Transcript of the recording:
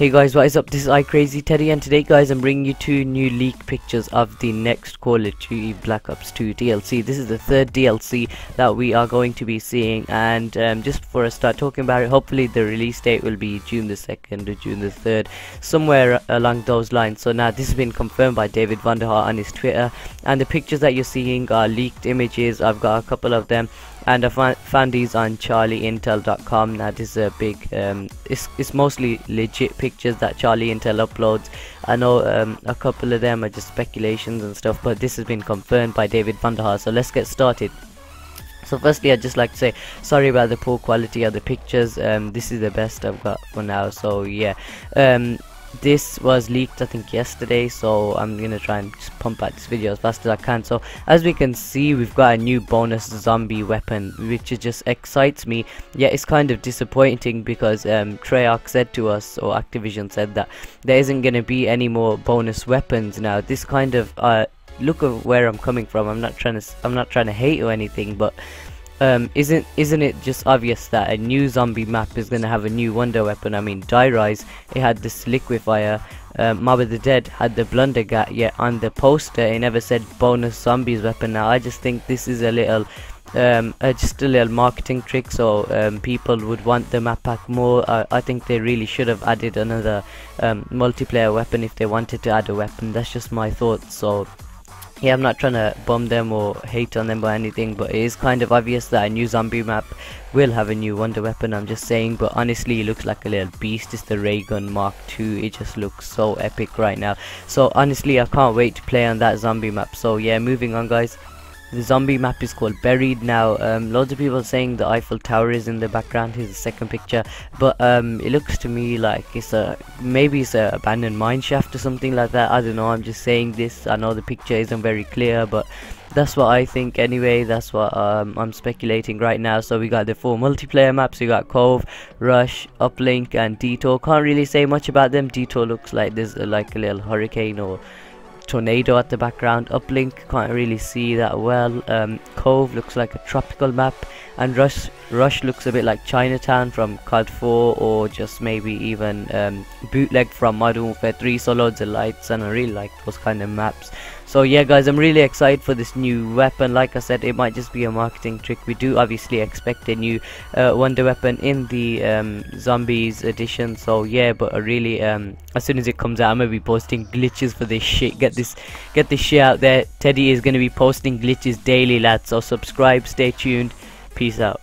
Hey guys, what is up? This is iCrazy Teddy, and today, guys, I'm bringing you two new leaked pictures of the next Call of Duty Black Ops 2 DLC. This is the third DLC that we are going to be seeing, and um, just before I start talking about it, hopefully the release date will be June the 2nd or June the 3rd, somewhere along those lines. So now this has been confirmed by David Vonderhaar on his Twitter, and the pictures that you're seeing are leaked images. I've got a couple of them and I found these on charlieintel.com now this is a big um, it's, it's mostly legit pictures that Charlie Intel uploads. I know um, a couple of them are just speculations and stuff but this has been confirmed by David Vonderhaar so let's get started. So firstly I'd just like to say sorry about the poor quality of the pictures. Um, this is the best I've got for now so yeah. Um, this was leaked I think yesterday so I'm gonna try and just pump out this video as fast as I can. So as we can see we've got a new bonus zombie weapon which just excites me. Yeah it's kind of disappointing because um, Treyarch said to us or Activision said that there isn't gonna be any more bonus weapons. Now this kind of uh, look of where I'm coming from. I'm not trying to I'm not trying to hate or anything but um, isn't isn't it just obvious that a new zombie map is going to have a new wonder weapon? I mean, Die Rise, it had this liquefier. Um, Mob of the Dead had the Blundergat, yet on the poster it never said bonus zombies weapon. Now I just think this is a little, um, uh, just a little marketing trick, so um, people would want the map pack more. I think they really should have added another um, multiplayer weapon if they wanted to add a weapon. That's just my thoughts. So yeah, I'm not trying to bum them or hate on them or anything, but it is kind of obvious that a new zombie map will have a new wonder weapon, I'm just saying, but honestly, it looks like a little beast, it's the Raygun Mark II, it just looks so epic right now, so honestly, I can't wait to play on that zombie map, so yeah, moving on guys. The zombie map is called Buried now. Um, loads of people saying the Eiffel Tower is in the background. Here's the second picture, but um, it looks to me like it's a maybe it's a abandoned mine shaft or something like that. I don't know. I'm just saying this. I know the picture isn't very clear, but that's what I think anyway. That's what um, I'm speculating right now. So we got the four multiplayer maps. We got Cove, Rush, Uplink, and Detour. Can't really say much about them. Detour looks like there's uh, like a little hurricane or tornado at the background uplink can't really see that well. Um, cove looks like a tropical map and rush rush looks a bit like chinatown from cod 4 or just maybe even um, bootleg from modern warfare 3 so loads of lights and i really like those kind of maps. So yeah guys i'm really excited for this new weapon. Like i said it might just be a marketing trick. We do obviously expect a new uh, wonder weapon in the um, zombies edition so yeah but I really um, as soon as it comes out i'm gonna be posting glitches for this shit. Get this get this shit out there. Teddy is gonna be posting glitches daily lads so subscribe stay tuned peace out